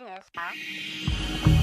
Yes, huh?